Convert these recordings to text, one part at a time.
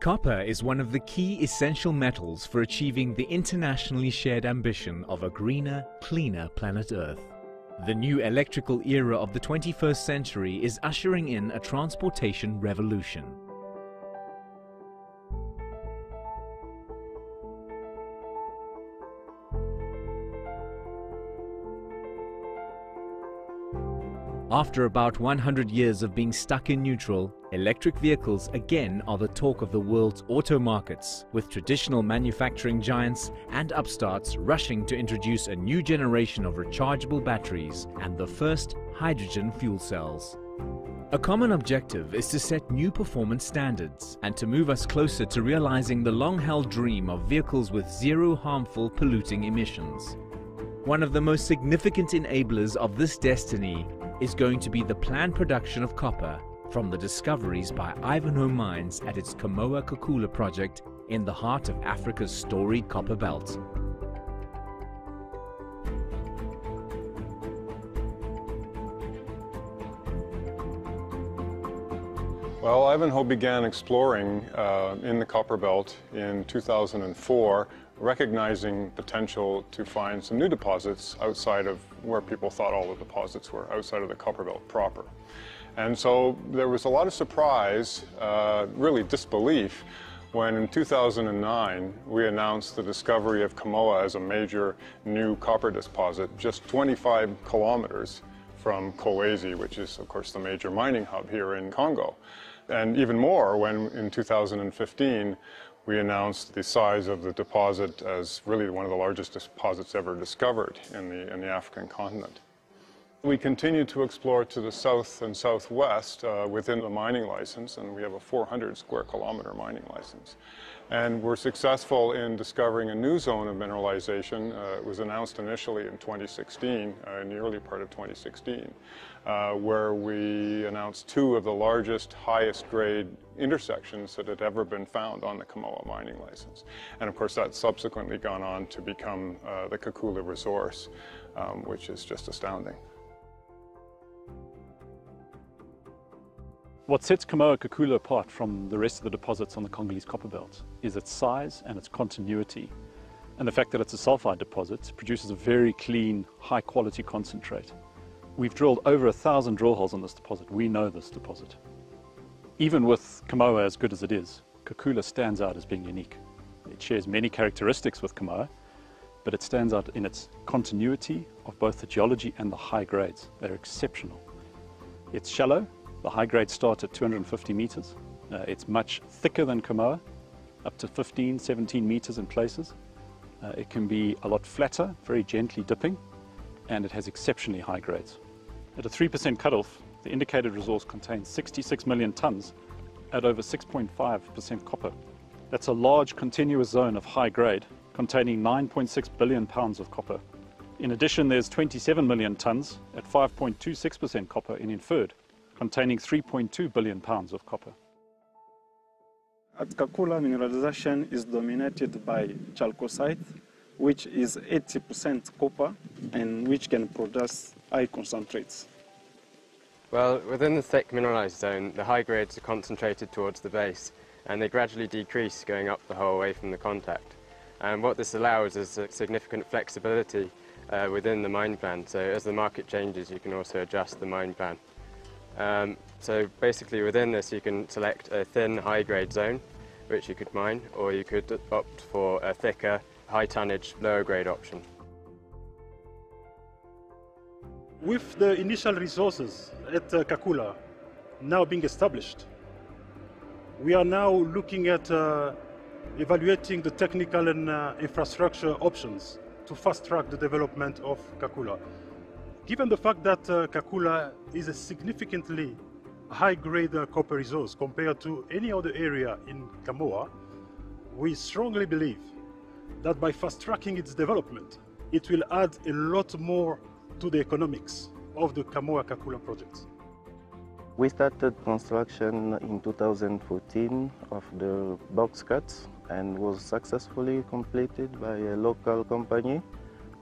Copper is one of the key essential metals for achieving the internationally shared ambition of a greener, cleaner planet Earth. The new electrical era of the 21st century is ushering in a transportation revolution. After about 100 years of being stuck in neutral, electric vehicles again are the talk of the world's auto markets, with traditional manufacturing giants and upstarts rushing to introduce a new generation of rechargeable batteries and the first hydrogen fuel cells. A common objective is to set new performance standards and to move us closer to realizing the long-held dream of vehicles with zero harmful polluting emissions. One of the most significant enablers of this destiny is going to be the planned production of copper from the discoveries by Ivanhoe Mines at its Kamoa-Kakula project in the heart of Africa's storied copper belt. Well, Ivanhoe began exploring uh, in the copper belt in 2004 recognizing potential to find some new deposits outside of where people thought all the deposits were, outside of the copper belt proper. And so there was a lot of surprise, uh, really disbelief, when in 2009 we announced the discovery of Kamoa as a major new copper deposit just 25 kilometers from Kolwezi, which is of course the major mining hub here in Congo. And even more when in 2015 we announced the size of the deposit as really one of the largest deposits ever discovered in the, in the African continent. We continue to explore to the south and southwest uh, within the mining license, and we have a 400 square kilometer mining license. And we're successful in discovering a new zone of mineralization. Uh, it was announced initially in 2016, uh, in the early part of 2016, uh, where we announced two of the largest, highest grade intersections that had ever been found on the Kamoa mining license. And of course, that's subsequently gone on to become uh, the Kakula resource, um, which is just astounding. What sets Kamoa Kakula apart from the rest of the deposits on the Congolese copper belt is its size and its continuity. And the fact that it's a sulfide deposit produces a very clean, high quality concentrate. We've drilled over a thousand drill holes on this deposit. We know this deposit. Even with Kamoa as good as it is, Kakula stands out as being unique. It shares many characteristics with Kamoa, but it stands out in its continuity of both the geology and the high grades. They're exceptional. It's shallow, the high grade starts at 250 meters. Uh, it's much thicker than Kamoa, up to 15, 17 meters in places. Uh, it can be a lot flatter, very gently dipping, and it has exceptionally high grades. At a 3% cutoff, the indicated resource contains 66 million tons at over 6.5% copper. That's a large continuous zone of high grade containing 9.6 billion pounds of copper. In addition, there's 27 million tons at 5.26% copper in inferred, containing 3.2 billion pounds of copper. At Kakula, mineralization is dominated by chalcocite, which is 80% copper and which can produce high concentrates. Well, within the thick mineralized zone, the high grades are concentrated towards the base and they gradually decrease going up the hole away from the contact. And what this allows is a significant flexibility uh, within the mine plan. So as the market changes, you can also adjust the mine plan. Um, so basically within this you can select a thin high grade zone which you could mine or you could opt for a thicker high tonnage lower grade option. With the initial resources at uh, Kakula now being established, we are now looking at uh, evaluating the technical and uh, infrastructure options to fast track the development of Kakula. Given the fact that uh, Kakula is a significantly high-grade uh, copper resource compared to any other area in Kamoa, we strongly believe that by fast-tracking its development, it will add a lot more to the economics of the Kamoa-Kakula project. We started construction in 2014 of the box cuts and was successfully completed by a local company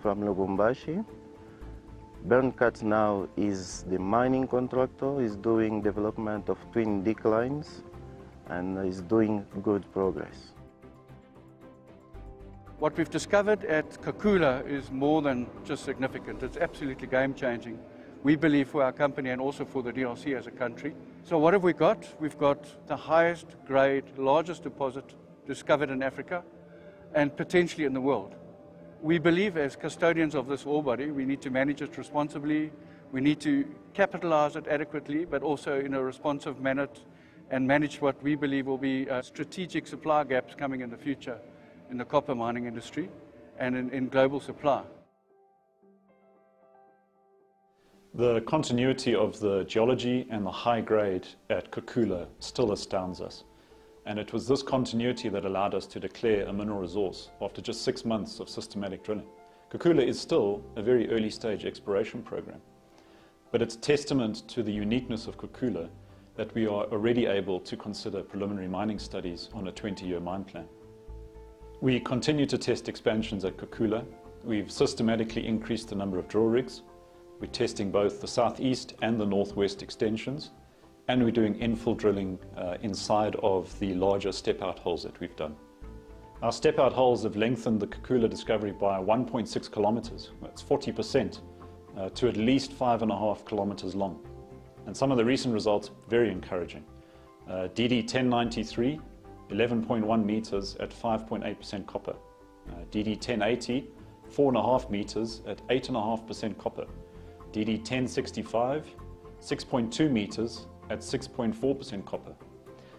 from Lubumbashi. Byrnecut now is the mining contractor, is doing development of twin declines and is doing good progress. What we've discovered at Kakula is more than just significant. It's absolutely game changing. We believe for our company and also for the DRC as a country. So what have we got? We've got the highest grade, largest deposit discovered in Africa and potentially in the world. We believe as custodians of this ore body, we need to manage it responsibly, we need to capitalize it adequately, but also in a responsive manner and manage what we believe will be uh, strategic supply gaps coming in the future in the copper mining industry and in, in global supply. The continuity of the geology and the high grade at Kakula still astounds us. And it was this continuity that allowed us to declare a mineral resource after just six months of systematic drilling. Kakula is still a very early stage exploration program. But it's testament to the uniqueness of Kakula that we are already able to consider preliminary mining studies on a 20-year mine plan. We continue to test expansions at Kakula. We've systematically increased the number of drill rigs. We're testing both the southeast and the northwest extensions, and we're doing infill drilling uh, inside of the larger step-out holes that we've done. Our step-out holes have lengthened the Kakula discovery by 1.6 kilometers. That's 40%, uh, to at least five and a half kilometers long. And some of the recent results very encouraging. Uh, DD 1093 11.1 meters at 5.8% copper. Uh, DD 1080, 4.5 meters at 8.5% copper. DD 1065, 6.2 meters at 6.4% copper.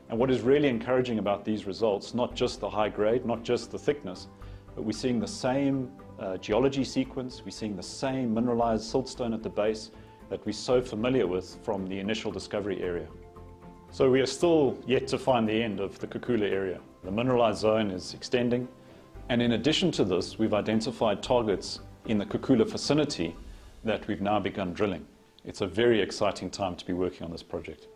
And what is really encouraging about these results, not just the high grade, not just the thickness, but we're seeing the same uh, geology sequence, we're seeing the same mineralized siltstone at the base that we're so familiar with from the initial discovery area. So we are still yet to find the end of the Kakula area. The mineralized zone is extending, and in addition to this, we've identified targets in the Kakula vicinity that we've now begun drilling. It's a very exciting time to be working on this project.